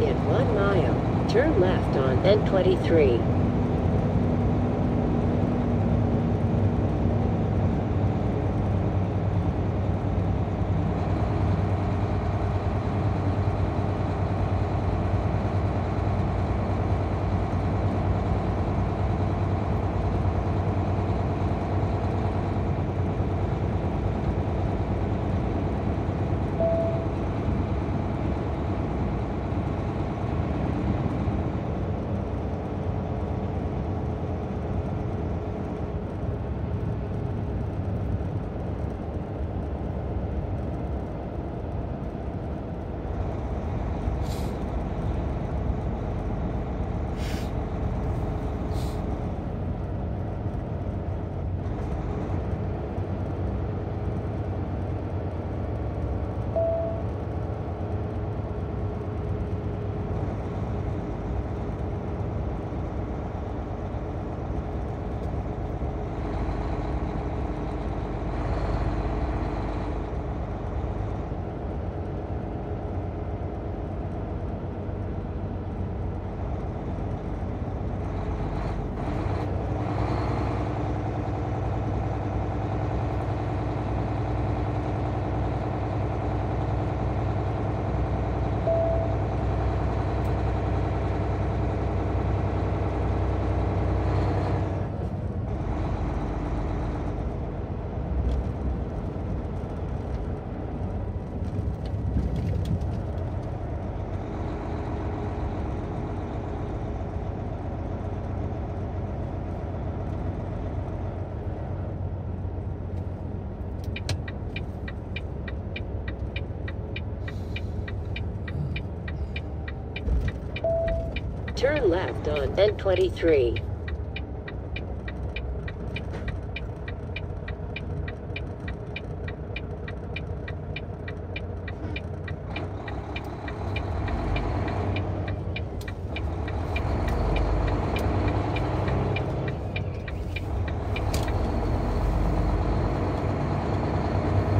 In one mile, turn left on N23. Turn left on N23.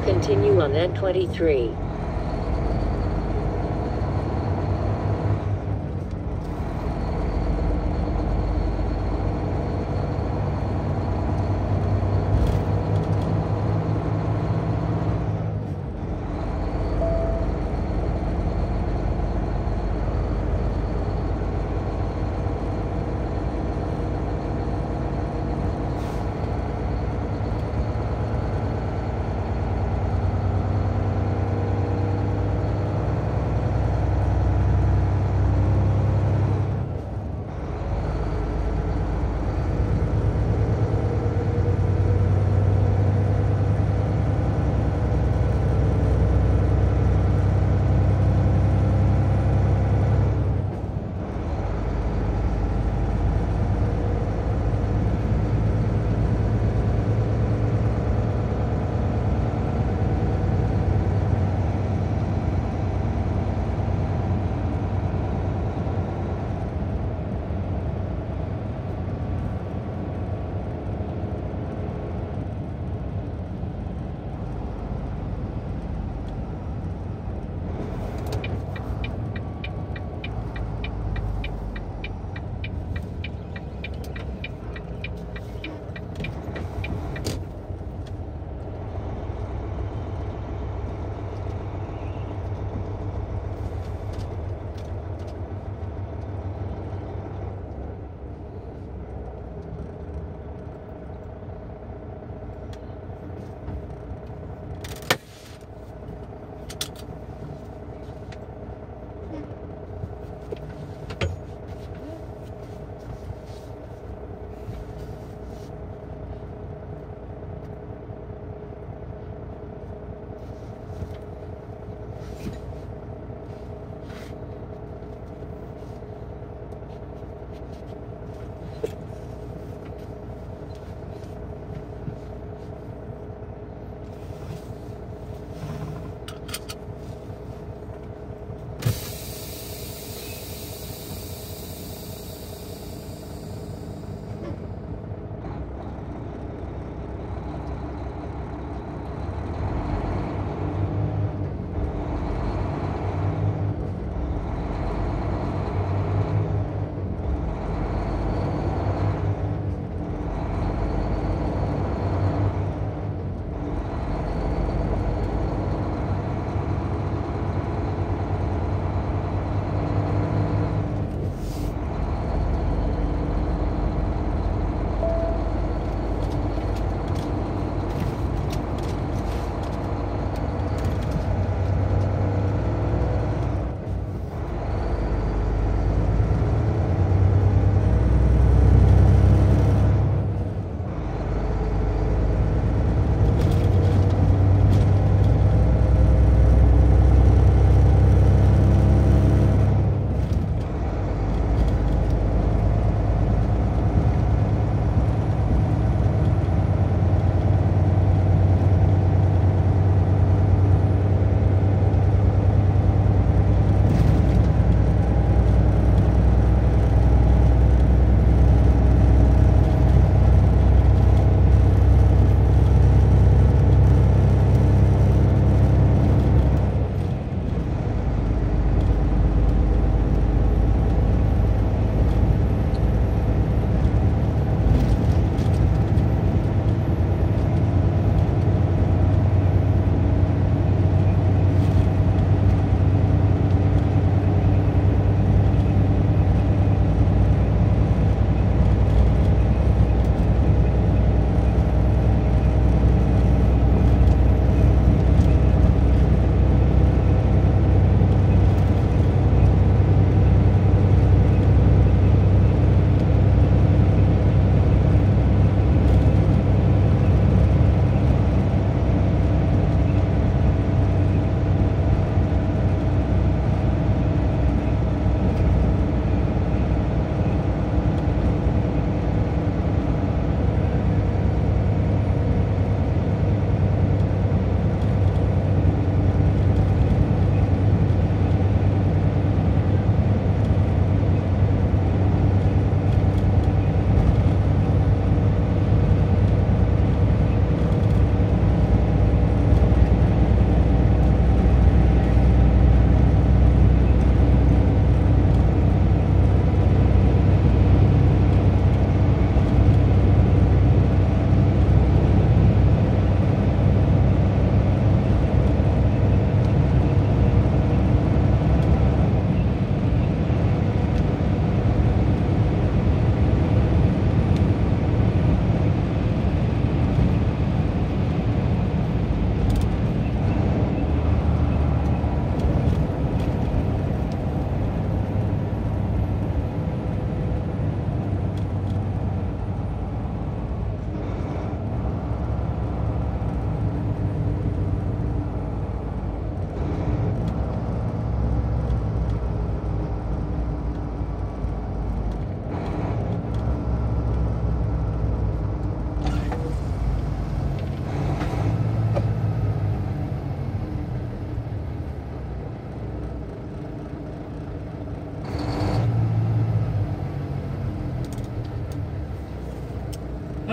Continue on N23.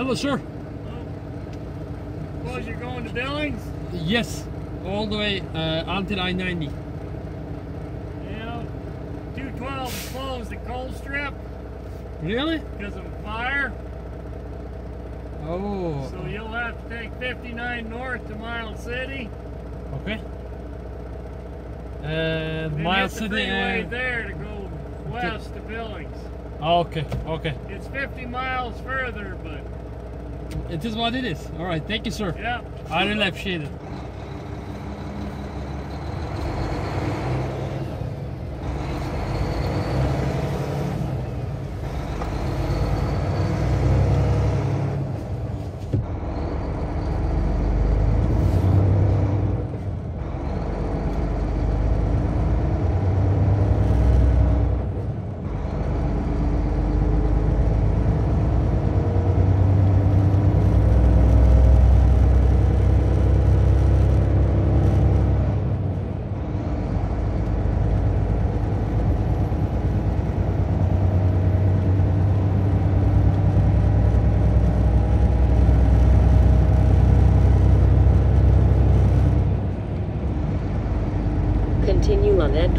Hello, sir. Suppose you're going to Billings? Yes, all the way uh, until I-90. Yeah. 212 closed the at Colstrip Really? because of a fire. Oh, So you'll have to take 59 north to Miles City. okay. Uh, Then Miles hit the City. freeway Uh, there to go west to Billings. oh, okay, okay. It's 50 miles further, but It is what it is. All right, thank you, sir. yeah. I really appreciate it.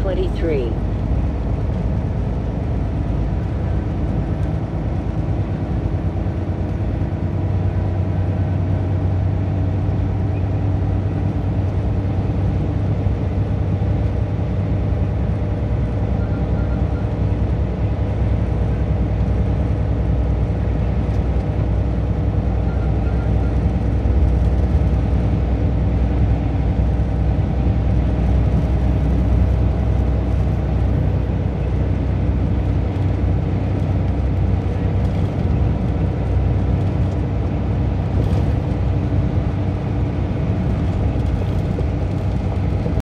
Continue on N23.